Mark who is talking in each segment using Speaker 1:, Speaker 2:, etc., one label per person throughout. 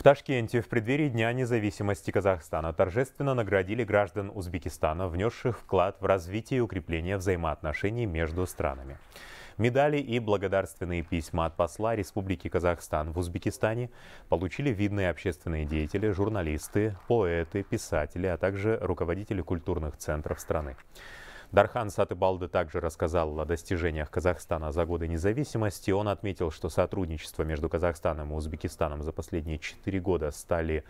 Speaker 1: В Ташкенте в преддверии Дня независимости Казахстана торжественно наградили граждан Узбекистана, внесших вклад в развитие и укрепление взаимоотношений между странами. Медали и благодарственные письма от посла Республики Казахстан в Узбекистане получили видные общественные деятели, журналисты, поэты, писатели, а также руководители культурных центров страны. Дархан Сатыбалды также рассказал о достижениях Казахстана за годы независимости. Он отметил, что сотрудничество между Казахстаном и Узбекистаном за последние четыре года стали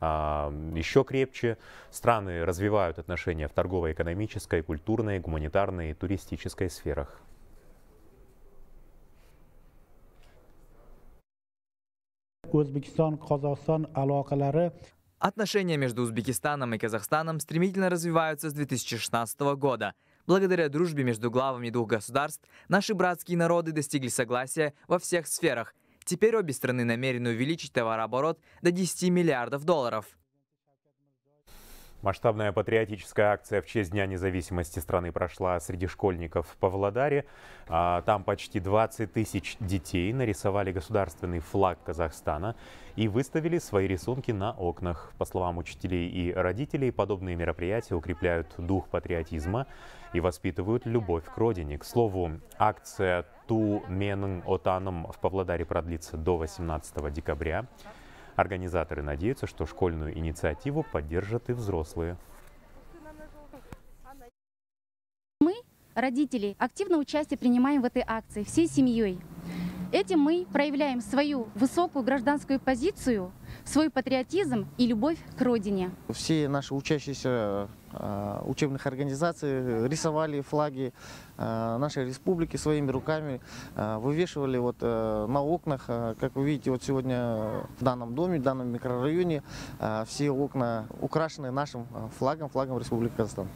Speaker 1: а, еще крепче. Страны развивают отношения в торгово-экономической, культурной, гуманитарной и туристической сферах.
Speaker 2: O'zbekiston Qozog'iston aloqalari
Speaker 3: Отношения между Узбекистаном и Казахстаном стремительно развиваются с 2016 года. Благодаря дружбе между главами двух государств наши братские народы достигли согласия во всех сферах. Теперь обе страны намерены увеличить товарооборот до 10 миллиардов долларов.
Speaker 1: Масштабная патриотическая акция в честь Дня независимости страны прошла среди школьников в Павлодаре. А, там почти 20 тысяч детей нарисовали государственный флаг Казахстана и выставили свои рисунки на окнах. По словам учителей и родителей, подобные мероприятия укрепляют дух патриотизма и воспитывают любовь к родине. К слову, акция «Ту Менн Отаном» в Павлодаре продлится до 18 декабря. Организаторы надеются, что школьную инициативу поддержат и взрослые.
Speaker 4: Мы, родители, активно участие принимаем в этой акции всей семьей. Этим мы проявляем свою высокую гражданскую позицию, свой патриотизм и любовь к родине.
Speaker 5: Все наши учащиеся э, учебных организаций рисовали флаги э, нашей республики своими руками, э, вывешивали вот на окнах. Как вы видите, вот сегодня в данном доме, в данном микрорайоне все окна украшены нашим флагом, флагом Республики Казахстан.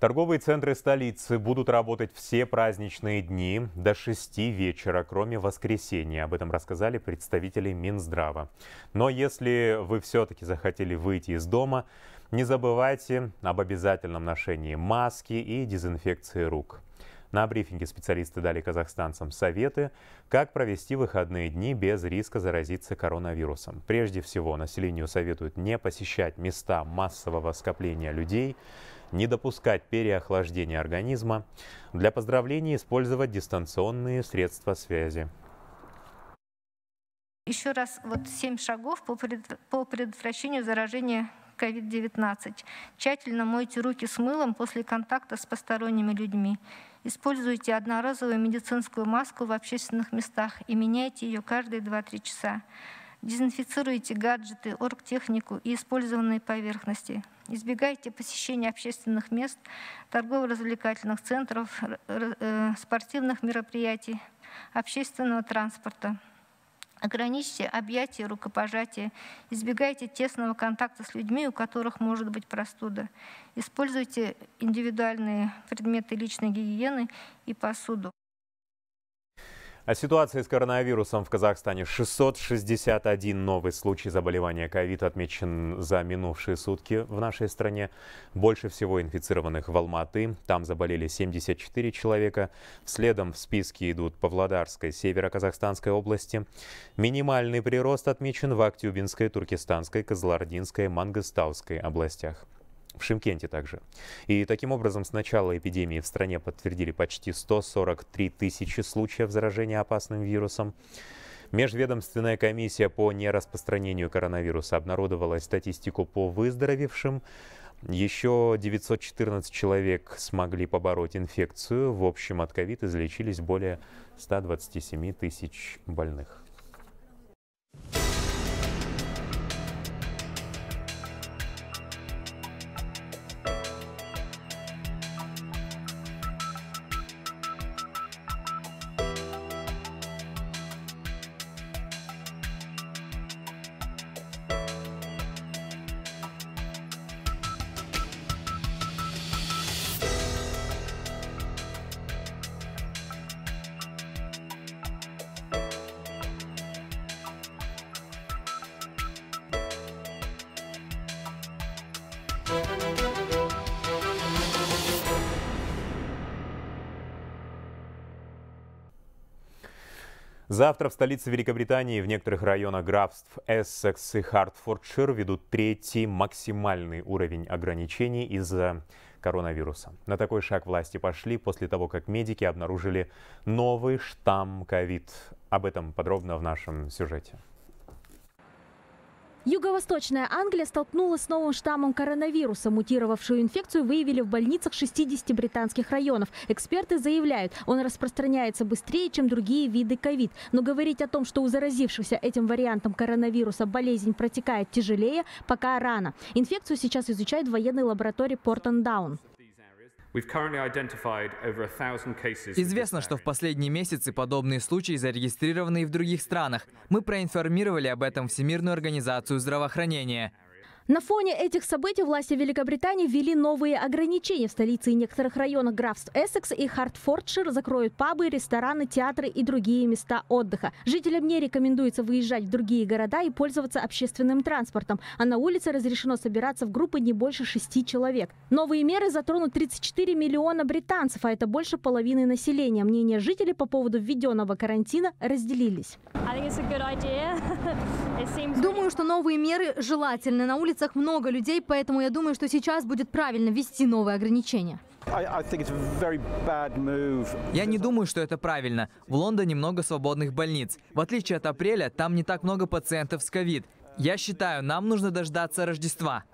Speaker 1: Торговые центры столицы будут работать все праздничные дни до 6 вечера, кроме воскресенья. Об этом рассказали представители Минздрава. Но если вы все-таки захотели выйти из дома, не забывайте об обязательном ношении маски и дезинфекции рук. На брифинге специалисты дали казахстанцам советы, как провести выходные дни без риска заразиться коронавирусом. Прежде всего, населению советуют не посещать места массового скопления людей, не допускать переохлаждения организма, для поздравлений использовать дистанционные средства связи.
Speaker 6: Еще раз, вот семь шагов по предотвращению заражения COVID-19. Тщательно мойте руки с мылом после контакта с посторонними людьми. Используйте одноразовую медицинскую маску в общественных местах и меняйте ее каждые 2-3 часа. Дезинфицируйте гаджеты, оргтехнику и использованные поверхности. Избегайте посещения общественных мест, торгово-развлекательных центров, э, спортивных мероприятий, общественного транспорта. Ограничьте объятия, рукопожатия. Избегайте тесного контакта с людьми, у которых может быть простуда. Используйте индивидуальные предметы личной гигиены и посуду.
Speaker 1: О ситуации с коронавирусом в Казахстане. 661 новый случай заболевания ковид отмечен за минувшие сутки в нашей стране. Больше всего инфицированных в Алматы. Там заболели 74 человека. Следом в списке идут Павлодарской, Северо-Казахстанской области. Минимальный прирост отмечен в Актюбинской, Туркестанской, Козлординской, Мангостауской областях в Шимкенте также. И таким образом с начала эпидемии в стране подтвердили почти 143 тысячи случаев заражения опасным вирусом. Межведомственная комиссия по нераспространению коронавируса обнародовала статистику по выздоровевшим. Еще 914 человек смогли побороть инфекцию. В общем, от ковид излечились более 127 тысяч больных. Завтра в столице Великобритании в некоторых районах графств Эссекс и Хартфордшир ведут третий максимальный уровень ограничений из-за коронавируса. На такой шаг власти пошли после того, как медики обнаружили новый штамм ковид. Об этом подробно в нашем сюжете.
Speaker 7: Юго-восточная Англия столкнулась с новым штаммом коронавируса. Мутировавшую инфекцию выявили в больницах 60 британских районов. Эксперты заявляют, он распространяется быстрее, чем другие виды ковид. Но говорить о том, что у заразившихся этим вариантом коронавируса болезнь протекает тяжелее, пока рано. Инфекцию сейчас изучают в военной лаборатории Портон-Даун.
Speaker 3: Известно, что в последние месяцы подобные случаи зарегистрированы и в других странах. Мы проинформировали об этом Всемирную организацию здравоохранения.
Speaker 7: На фоне этих событий власти Великобритании ввели новые ограничения. В столице и некоторых районах графств Эссекс и Хартфордшир закроют пабы, рестораны, театры и другие места отдыха. Жителям не рекомендуется выезжать в другие города и пользоваться общественным транспортом. А на улице разрешено собираться в группы не больше шести человек. Новые меры затронут 34 миллиона британцев, а это больше половины населения. Мнения жителей по поводу введенного карантина разделились.
Speaker 8: Думаю, что новые меры желательны. На улицах много людей, поэтому я думаю, что сейчас будет правильно ввести новые ограничения.
Speaker 3: Я не думаю, что это правильно. В Лондоне много свободных больниц. В отличие от апреля, там не так много пациентов с ковид. Я считаю, нам нужно дождаться Рождества.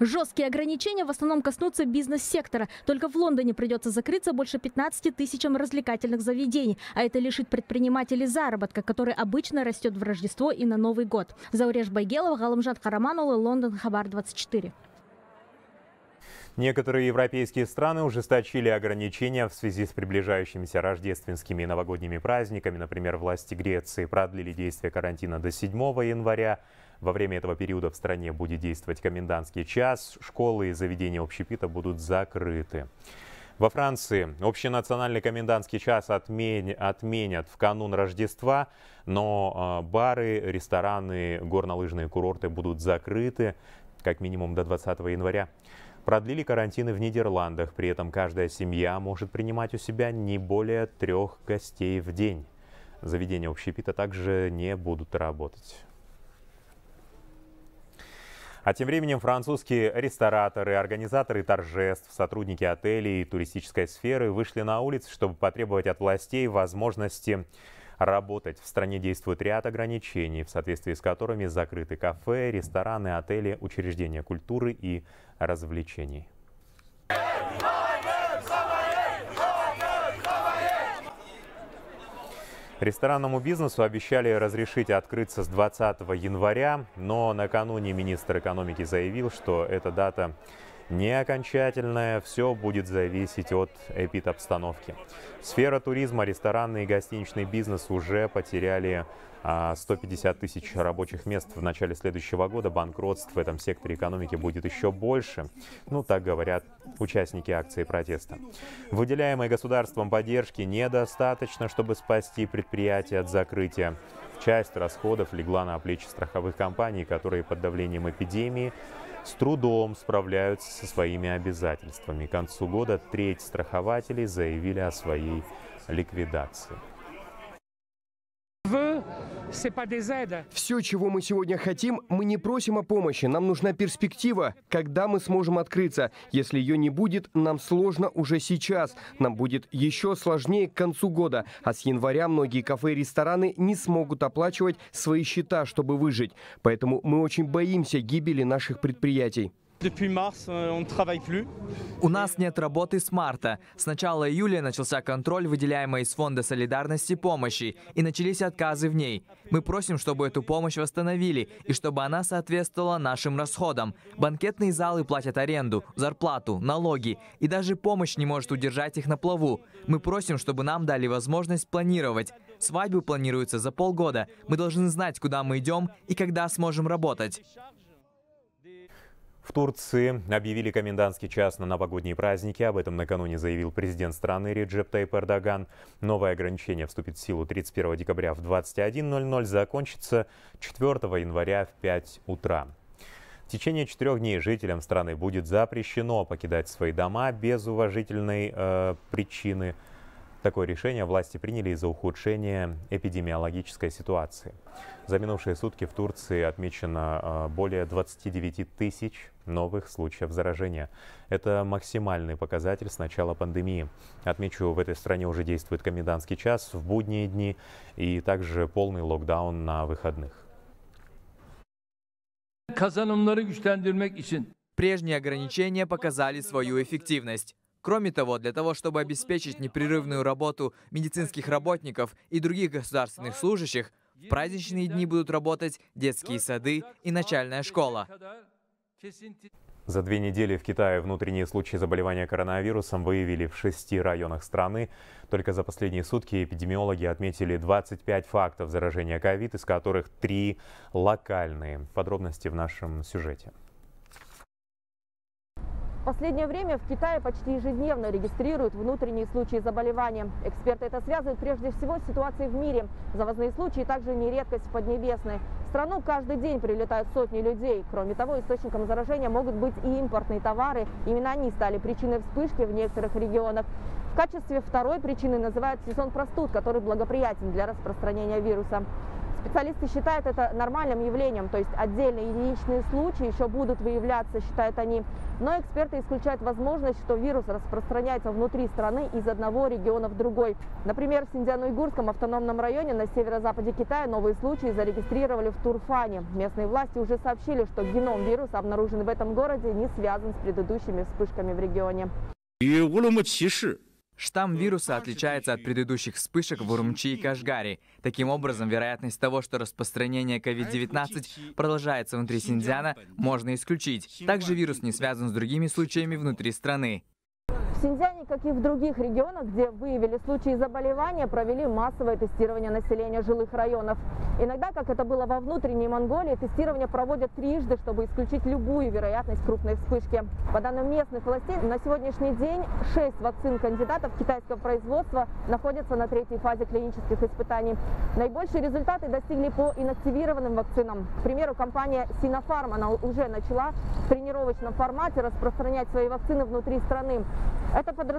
Speaker 7: Жесткие ограничения в основном коснутся бизнес-сектора. Только в Лондоне придется закрыться больше 15 тысячам развлекательных заведений. А это лишит предпринимателей заработка, который обычно растет в Рождество и на Новый год. Зауреш Байгелова, Галамжат Хараманула, Лондон, Хабар 24.
Speaker 1: Некоторые европейские страны ужесточили ограничения в связи с приближающимися рождественскими и новогодними праздниками. Например, власти Греции продлили действие карантина до 7 января. Во время этого периода в стране будет действовать комендантский час, школы и заведения общепита будут закрыты. Во Франции общенациональный комендантский час отменят в канун Рождества, но а, бары, рестораны, горнолыжные курорты будут закрыты как минимум до 20 января. Продлили карантины в Нидерландах, при этом каждая семья может принимать у себя не более трех гостей в день. Заведения общепита также не будут работать. А тем временем французские рестораторы, организаторы торжеств, сотрудники отелей и туристической сферы вышли на улицы, чтобы потребовать от властей возможности работать. В стране действует ряд ограничений, в соответствии с которыми закрыты кафе, рестораны, отели, учреждения культуры и развлечений. Ресторанному бизнесу обещали разрешить открыться с 20 января, но накануне министр экономики заявил, что эта дата не окончательная, все будет зависеть от эпидобстановки. Сфера туризма, ресторанный и гостиничный бизнес уже потеряли 150 а, тысяч рабочих мест в начале следующего года. Банкротств в этом секторе экономики будет еще больше. Ну, так говорят участники акции протеста. Выделяемой государством поддержки недостаточно, чтобы спасти предприятие от закрытия. Часть расходов легла на плечи страховых компаний, которые под давлением эпидемии с трудом справляются со своими обязательствами. К концу года треть страхователей заявили о своей ликвидации.
Speaker 9: Все, чего мы сегодня хотим, мы не просим о помощи. Нам нужна перспектива, когда мы сможем открыться. Если ее не будет, нам сложно уже сейчас. Нам будет еще сложнее к концу года. А с января многие кафе и рестораны не смогут оплачивать свои счета, чтобы выжить. Поэтому мы очень боимся гибели наших предприятий.
Speaker 3: Euh, У нас нет работы с марта. С начала июля начался контроль, выделяемый из Фонда солидарности помощи, и начались отказы в ней. Мы просим, чтобы эту помощь восстановили, и чтобы она соответствовала нашим расходам. Банкетные залы платят аренду, зарплату, налоги, и даже помощь не может удержать их на плаву. Мы просим, чтобы нам дали возможность планировать. Свадьбы планируются за полгода. Мы должны знать, куда мы идем и когда сможем работать.
Speaker 1: В Турции объявили комендантский час на новогодние праздники. Об этом накануне заявил президент страны Реджеп Тайп Эрдоган. Новое ограничение вступит в силу 31 декабря в 21.00, закончится 4 января в 5 утра. В течение четырех дней жителям страны будет запрещено покидать свои дома без уважительной э, причины. Такое решение власти приняли из-за ухудшения эпидемиологической ситуации. За минувшие сутки в Турции отмечено а, более 29 тысяч новых случаев заражения. Это максимальный показатель с начала пандемии. Отмечу, в этой стране уже действует комендантский час в будние дни и также полный локдаун на выходных.
Speaker 3: Прежние ограничения показали свою эффективность. Кроме того, для того, чтобы обеспечить непрерывную работу медицинских работников и других государственных служащих, в праздничные дни будут работать детские сады и начальная школа.
Speaker 1: За две недели в Китае внутренние случаи заболевания коронавирусом выявили в шести районах страны. Только за последние сутки эпидемиологи отметили 25 фактов заражения ковид, из которых три локальные. Подробности в нашем сюжете.
Speaker 10: В последнее время в Китае почти ежедневно регистрируют внутренние случаи заболевания. Эксперты это связывают прежде всего с ситуацией в мире. Завозные случаи также не редкость в Поднебесной. В страну каждый день прилетают сотни людей. Кроме того, источником заражения могут быть и импортные товары. Именно они стали причиной вспышки в некоторых регионах. В качестве второй причины называют сезон простуд, который благоприятен для распространения вируса. Специалисты считают это нормальным явлением, то есть отдельные единичные случаи еще будут выявляться, считают они. Но эксперты исключают возможность, что вирус распространяется внутри страны из одного региона в другой. Например, в Синьцзян-Уйгурском автономном районе на северо-западе Китая новые случаи зарегистрировали в Турфане. Местные власти уже сообщили, что геном вируса, обнаруженный в этом городе, не связан с предыдущими вспышками в регионе.
Speaker 3: Штамм вируса отличается от предыдущих вспышек в Урумчи и Кашгаре. Таким образом, вероятность того, что распространение COVID-19 продолжается внутри Синьцзяна, можно исключить. Также вирус не связан с другими случаями внутри страны.
Speaker 10: Синьцзяне, как и в других регионах, где выявили случаи заболевания, провели массовое тестирование населения жилых районов. Иногда, как это было во внутренней Монголии, тестирование проводят трижды, чтобы исключить любую вероятность крупной вспышки. По данным местных властей, на сегодняшний день 6 вакцин кандидатов китайского производства находятся на третьей фазе клинических испытаний. Наибольшие результаты достигли по инактивированным вакцинам. К примеру, компания Sinopharm она уже начала в тренировочном формате распространять свои вакцины внутри страны. Это подразумевает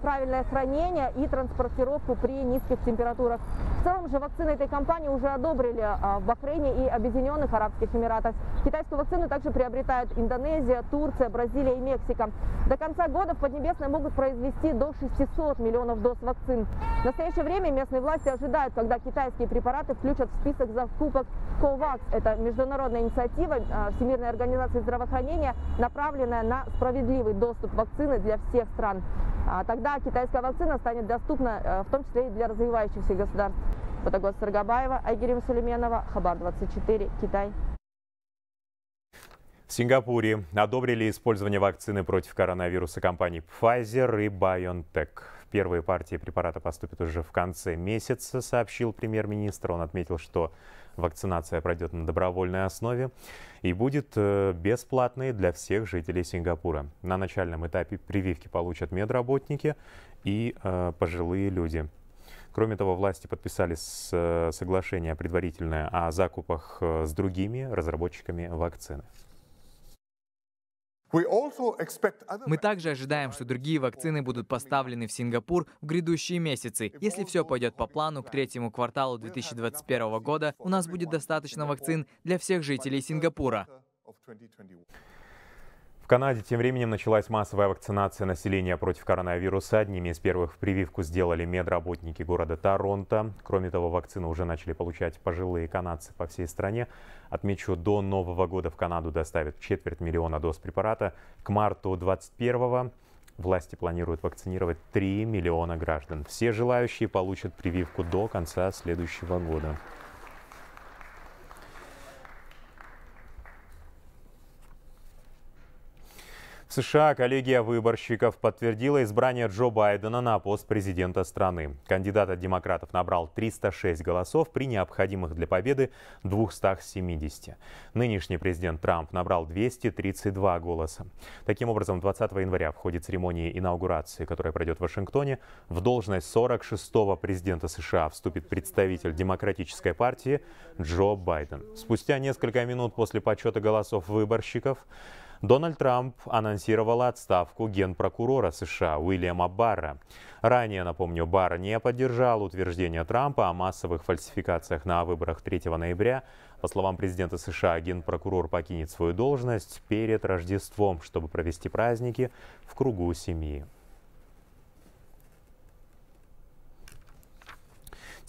Speaker 10: правильное хранение и транспортировку при низких температурах. В целом же вакцины этой компании уже одобрили а, в Бахрейне и Объединенных Арабских Эмиратах. Китайскую вакцину также приобретают Индонезия, Турция, Бразилия и Мексика. До конца года в Поднебесной могут произвести до 600 миллионов доз вакцин. В настоящее время местные власти ожидают, когда китайские препараты включат в список закупок COVAX. Это международная инициатива а, Всемирной организации здравоохранения, направленная на справедливый доступ вакцины для всех стран. А тогда китайская вакцина станет доступна э, в том числе и для развивающихся государств. Фотогод Саргабаева, Айгерим Сулейменова, Хабар-24, Китай.
Speaker 1: В Сингапуре одобрили использование вакцины против коронавируса компаний Pfizer и BioNTech. Первые партии препарата поступят уже в конце месяца, сообщил премьер-министр. Он отметил, что вакцинация пройдет на добровольной основе и будет э, бесплатной для всех жителей Сингапура. На начальном этапе прививки получат медработники и э, пожилые люди. Кроме того, власти подписали э, соглашение предварительное о закупах с другими разработчиками вакцины.
Speaker 3: Мы также ожидаем, что другие вакцины будут поставлены в Сингапур в грядущие месяцы. Если все пойдет по плану, к третьему кварталу 2021 года у нас будет достаточно вакцин для всех жителей Сингапура.
Speaker 1: Канаде тем временем началась массовая вакцинация населения против коронавируса. Одними из первых прививку сделали медработники города Торонто. Кроме того, вакцину уже начали получать пожилые канадцы по всей стране. Отмечу, до Нового года в Канаду доставят четверть миллиона доз препарата. К марту 2021 власти планируют вакцинировать 3 миллиона граждан. Все желающие получат прививку до конца следующего года. В США коллегия выборщиков подтвердила избрание Джо Байдена на пост президента страны. Кандидат от демократов набрал 306 голосов при необходимых для победы 270. Нынешний президент Трамп набрал 232 голоса. Таким образом, 20 января в ходе церемонии инаугурации, которая пройдет в Вашингтоне, в должность 46-го президента США вступит представитель Демократической партии Джо Байден. Спустя несколько минут после подсчета голосов выборщиков Дональд Трамп анонсировал отставку генпрокурора США Уильяма Барра. Ранее, напомню, Барр не поддержал утверждение Трампа о массовых фальсификациях на выборах 3 ноября. По словам президента США, генпрокурор покинет свою должность перед Рождеством, чтобы провести праздники в кругу семьи.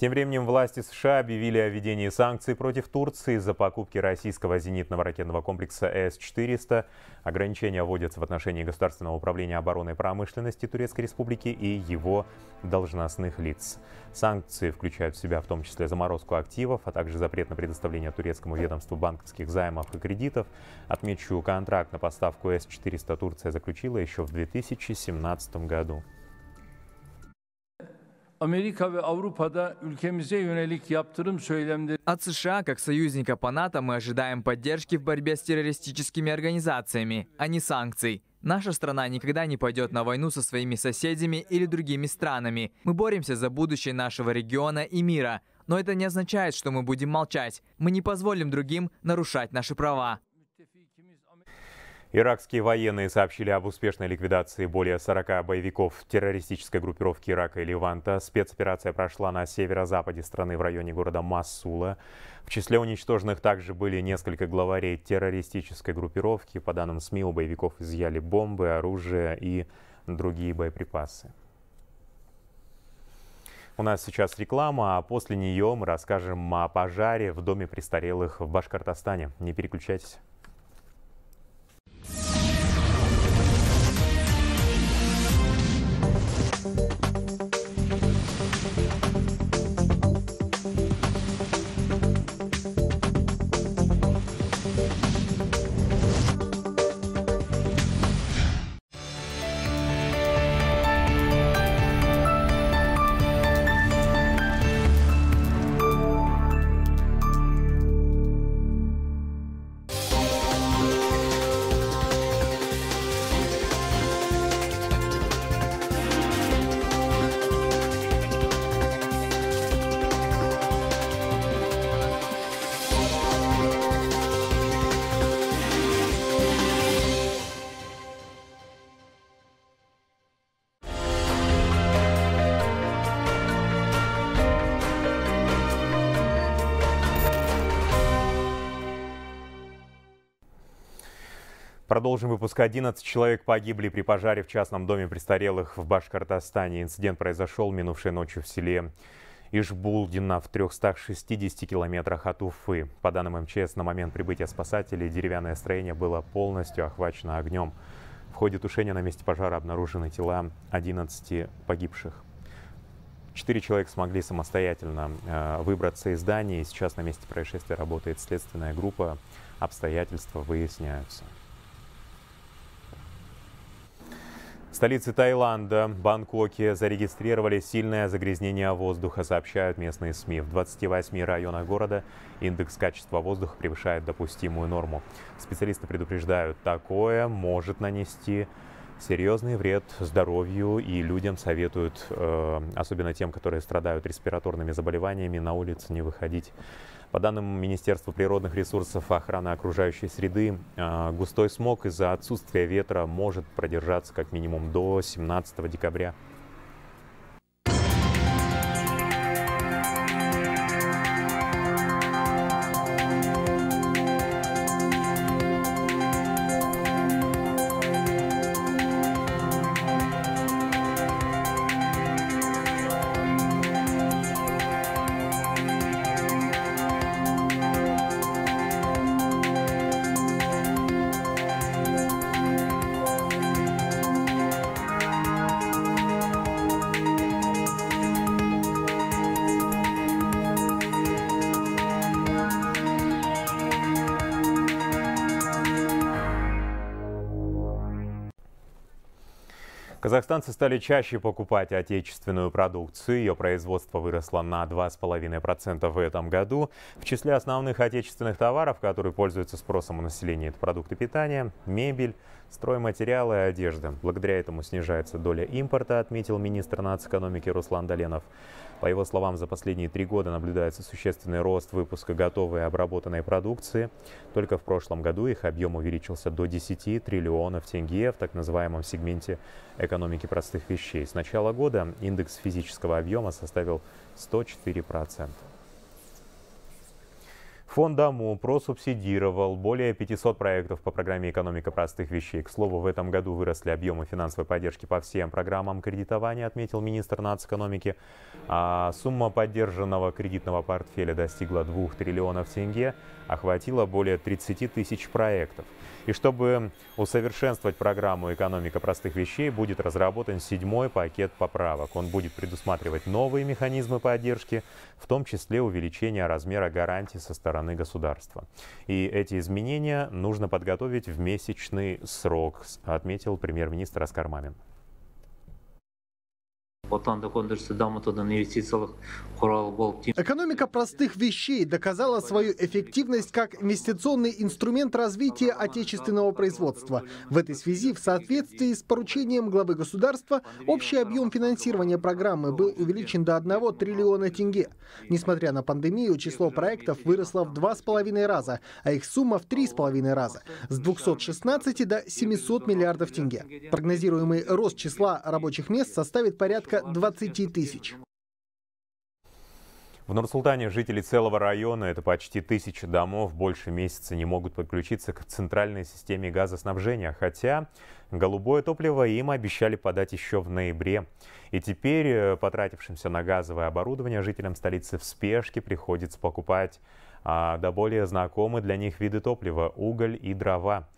Speaker 1: Тем временем власти США объявили о введении санкций против Турции за покупки российского зенитного ракетного комплекса С-400. Ограничения вводятся в отношении Государственного управления обороны и промышленности Турецкой Республики и его должностных лиц. Санкции включают в себя в том числе заморозку активов, а также запрет на предоставление турецкому ведомству банковских займов и кредитов. Отмечу, контракт на поставку С-400 Турция заключила еще в 2017 году.
Speaker 11: Америка ve Avrupa'da ülkemize yönelik yaptırım söylemleri...
Speaker 3: От США, как союзника по НАТО, мы ожидаем поддержки в борьбе с террористическими организациями, а не санкций. Наша страна никогда не пойдет на войну со своими соседями или другими странами. Мы боремся за будущее нашего региона и мира. Но это не означает, что мы будем молчать. Мы не позволим другим нарушать наши права.
Speaker 1: Иракские военные сообщили об успешной ликвидации более 40 боевиков террористической группировки Ирака и Ливанта. Спецоперация прошла на северо-западе страны в районе города Массула. В числе уничтоженных также были несколько главарей террористической группировки. По данным СМИ, у боевиков изъяли бомбы, оружие и другие боеприпасы. У нас сейчас реклама, а после нее мы расскажем о пожаре в доме престарелых в Башкортостане. Не переключайтесь. Продолжим выпуск. 11 человек погибли при пожаре в частном доме престарелых в Башкортостане. Инцидент произошел минувшей ночью в селе Ишбулдина в 360 километрах от Уфы. По данным МЧС, на момент прибытия спасателей деревянное строение было полностью охвачено огнем. В ходе тушения на месте пожара обнаружены тела 11 погибших. Четыре человека смогли самостоятельно э, выбраться из здания. Сейчас на месте происшествия работает следственная группа. Обстоятельства выясняются. В столице Таиланда, Бангкоке, зарегистрировали сильное загрязнение воздуха, сообщают местные СМИ. В 28 районах города индекс качества воздуха превышает допустимую норму. Специалисты предупреждают, такое может нанести серьезный вред здоровью и людям советуют, э, особенно тем, которые страдают респираторными заболеваниями, на улицу не выходить. По данным Министерства природных ресурсов охраны окружающей среды, а, густой смог из-за отсутствия ветра может продержаться как минимум до 17 декабря. Казахстанцы стали чаще покупать отечественную продукцию. Ее производство выросло на 2,5% в этом году. В числе основных отечественных товаров, которые пользуются спросом у населения, это продукты питания, мебель, стройматериалы и одежда. Благодаря этому снижается доля импорта, отметил министр нацэкономики Руслан Доленов. По его словам, за последние три года наблюдается существенный рост выпуска готовой и обработанной продукции. Только в прошлом году их объем увеличился до 10 триллионов тенге в так называемом сегменте экономики простых вещей. С начала года индекс физического объема составил 104%. Фонд АМУ просубсидировал более 500 проектов по программе «Экономика простых вещей». К слову, в этом году выросли объемы финансовой поддержки по всем программам кредитования, отметил министр нацэкономики. А сумма поддержанного кредитного портфеля достигла 2 триллионов тенге, охватила более 30 тысяч проектов. И чтобы усовершенствовать программу «Экономика простых вещей», будет разработан седьмой пакет поправок. Он будет предусматривать новые механизмы поддержки, в том числе увеличение размера гарантий со стороны государства. И эти изменения нужно подготовить в месячный срок, отметил премьер-министр Аскар Мамин.
Speaker 12: Экономика простых вещей доказала свою эффективность как инвестиционный инструмент развития отечественного производства. В этой связи, в соответствии с поручением главы государства, общий объем финансирования программы был увеличен до 1 триллиона тенге. Несмотря на пандемию, число проектов выросло в два с половиной раза, а их сумма в три с половиной раза – с 216 до 700 миллиардов тенге. Прогнозируемый рост числа рабочих мест составит порядка 20 тысяч.
Speaker 1: В Нур-Султане жители целого района, это почти тысяча домов, больше месяца не могут подключиться к центральной системе газоснабжения, хотя голубое топливо им обещали подать еще в ноябре. И теперь, э, потратившимся на газовое оборудование, жителям столицы в спешке приходится покупать а, до более знакомые для них виды топлива – уголь и дрова.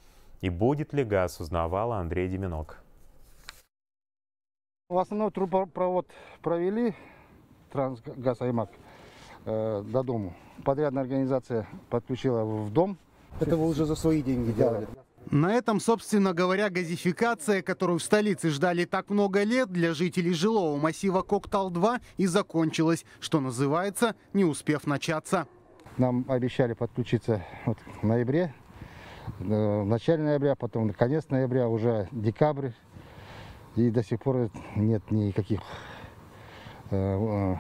Speaker 1: И будет ли газ, узнавала Андрей Деминок.
Speaker 13: В основном трубопровод провели, Трансгаз Аймак, э, до дому. Подрядная организация подключила в дом.
Speaker 12: Это вы уже за свои деньги делали? На этом, собственно говоря, газификация, которую в столице ждали так много лет, для жителей жилого массива Коктал-2 и закончилась, что называется, не успев начаться.
Speaker 13: Нам обещали подключиться вот в ноябре, э, в начале ноября, потом конец ноября, уже декабрь. И до сих пор нет никаких э, э,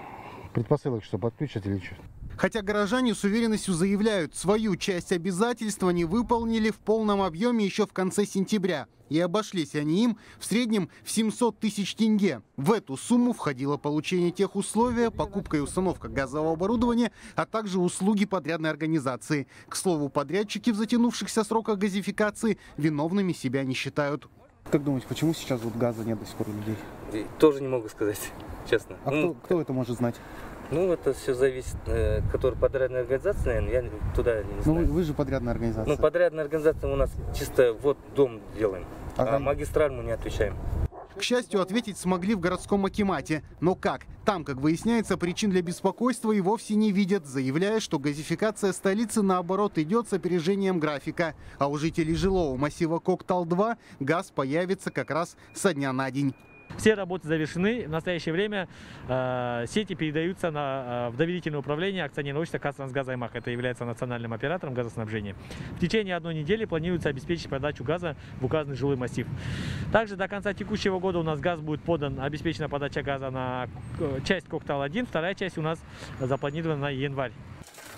Speaker 13: предпосылок, что подключат или что.
Speaker 12: Хотя горожане с уверенностью заявляют, свою часть обязательства не выполнили в полном объеме еще в конце сентября. И обошлись они им в среднем в 700 тысяч тенге. В эту сумму входило получение тех условий, покупка и установка газового оборудования, а также услуги подрядной организации. К слову, подрядчики в затянувшихся сроках газификации виновными себя не считают.
Speaker 14: Как думаете, почему сейчас вот газа нет до сих пор у людей?
Speaker 15: И тоже не могу сказать, честно.
Speaker 14: А ну, кто, кто это может знать?
Speaker 15: Ну, это все зависит, э, который подрядная организация, наверное, я туда не
Speaker 14: ну,
Speaker 15: знаю.
Speaker 14: Ну, вы, вы же подрядная организация.
Speaker 15: Ну, подрядная организация у нас чисто вот дом делаем, ага. а магистраль мы не отвечаем.
Speaker 12: К счастью, ответить смогли в городском акимате. Но как? Там, как выясняется, причин для беспокойства и вовсе не видят, заявляя, что газификация столицы, наоборот, идет с опережением графика. А у жителей жилого массива Коктал-2 газ появится как раз со дня на день.
Speaker 16: Все работы завершены. В настоящее время э, сети передаются на, э, в доверительное управление акционерного общества «Казтрансгазаймах». Это является национальным оператором газоснабжения. В течение одной недели планируется обеспечить подачу газа в указанный жилой массив. Также до конца текущего года у нас газ будет подан, обеспечена подача газа на э, часть «Коктал-1». Вторая часть у нас запланирована на январь.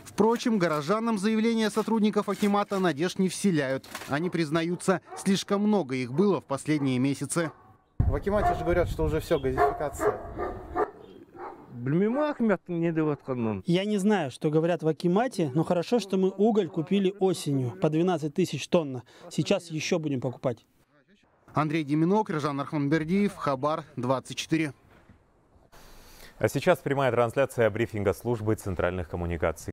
Speaker 12: Впрочем, горожанам заявления сотрудников Акимата надежд не вселяют. Они признаются, слишком много их было в последние месяцы.
Speaker 14: В Акимате же говорят, что уже все, газификация.
Speaker 2: Я не знаю, что говорят в Акимате, но хорошо, что мы уголь купили осенью по 12 тысяч тонн. Сейчас еще будем покупать.
Speaker 12: Андрей Деминок, Режан Архманбердиев, Хабар, 24.
Speaker 1: А сейчас прямая трансляция брифинга службы центральных коммуникаций.